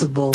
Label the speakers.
Speaker 1: responsible